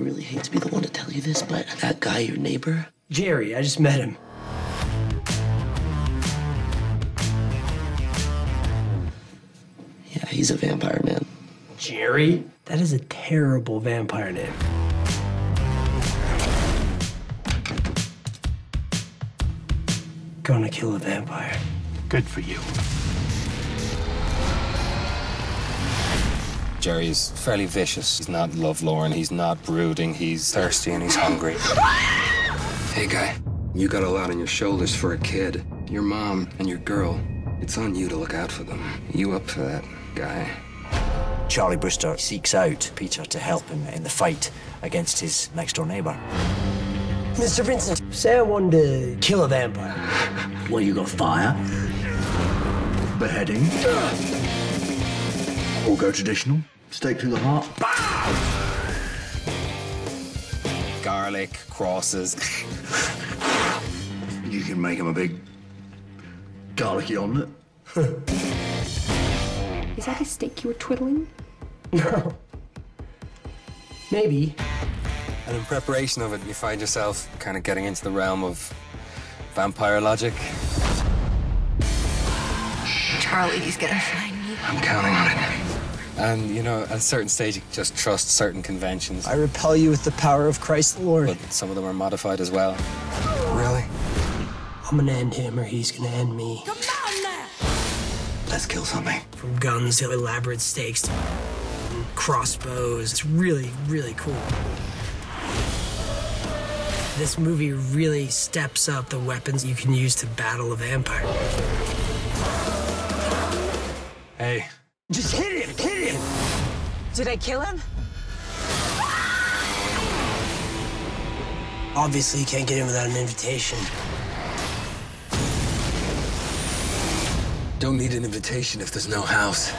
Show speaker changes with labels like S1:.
S1: I really hate to be the one to tell you this, but that guy, your neighbor,
S2: Jerry, I just met him.
S1: yeah, he's a vampire, man.
S2: Jerry? That is a terrible vampire name. Gonna kill a vampire.
S3: Good for you.
S4: Jerry's fairly vicious. He's not lovelorn, he's not brooding, he's thirsty and he's hungry.
S5: Hey, guy, you got a lot on your shoulders for a kid. Your mom and your girl. It's on you to look out for them. You up for that, guy?
S6: Charlie Brewster seeks out Peter to help him in the fight against his next door neighbor.
S2: Mr. Vincent, say I wanted to kill a vampire.
S6: Well, you got fire, beheading, or go traditional, stake through the heart.
S4: Garlic, crosses.
S6: You can make him a big garlicky omelette.
S7: Is that a stake you were twiddling?
S2: No. Maybe.
S4: And in preparation of it, you find yourself kind of getting into the realm of vampire logic.
S7: Charlie, he's gonna find me.
S5: I'm counting on it.
S4: And, you know, at a certain stage, you just trust certain conventions.
S8: I repel you with the power of Christ the Lord.
S4: But some of them are modified as well.
S5: Really?
S2: I'm gonna end him or he's gonna end me. Come on now!
S5: Let's kill something.
S2: From guns to elaborate stakes to crossbows. It's really, really cool. This movie really steps up the weapons you can use to battle a vampire.
S9: Did I kill him?
S2: Obviously, you can't get in without an invitation.
S5: Don't need an invitation if there's no house.